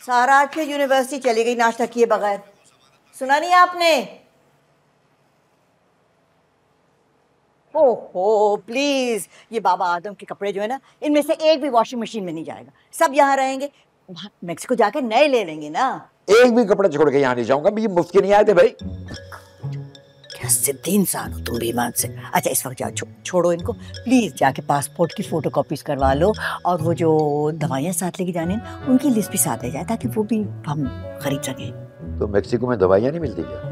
सारा के यूनिवर्सिटी चली गई नाश्ता किए बगैर। सुना नहीं आपने? ओहो प्लीज़ ये बाबा आदम के कपड़े जो है ना, इनमें से एक भी वॉशिंग मशीन में नहीं जाएगा। सब यहाँ रहेंगे। मेक्सिको जाके नए ले लेंगे ना। एक भी कपड़े छोड़ के यहाँ नहीं जाऊँगा मुफ़्त नहीं आए थे भाई। सिद्धि इंसान हो तुम बेईमान से। अच्छा इस वक्त जाओ छो, छोड़ो इनको। प्लीज़ जाके पासपोर्ट की फ़ोटो कॉपीज करवा लो और वो जो दवाइयाँ साथ लेके जाने उनकी लिस्ट भी साथ ले जाए ताकि वो भी हम खरीद सकें। तो मेक्सिको में दवाइयाँ नहीं मिलती क्या?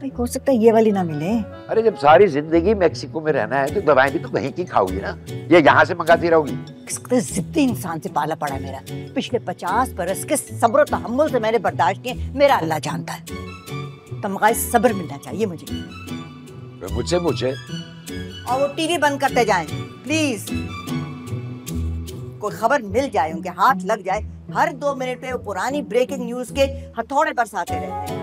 भाई हो सकता है ये वाली ना मिले। अरे जब सारी ज़िंदगी मेक्सिको में रहना है तो दवाएँ भी तो वहीं की खाओगी ना। ये यहाँ से मंगाती रहोगी। जिद्दी इंसान से पाला पड़ा है मेरा। पिछले पचास बरस के सब्र तहम्मुल से मैंने बर्दाश्त किए मेरा अल्लाह जानता है। तमगाए सब्र मिलना चाहिए मुझे। मुझे मुझे पूछे। और वो टीवी बंद करते जाए प्लीज़। कोई खबर मिल जाए उनके हाथ लग जाए हर दो मिनट पे वो पुरानी ब्रेकिंग न्यूज़ के हथौड़े बरसाते रहते हैं।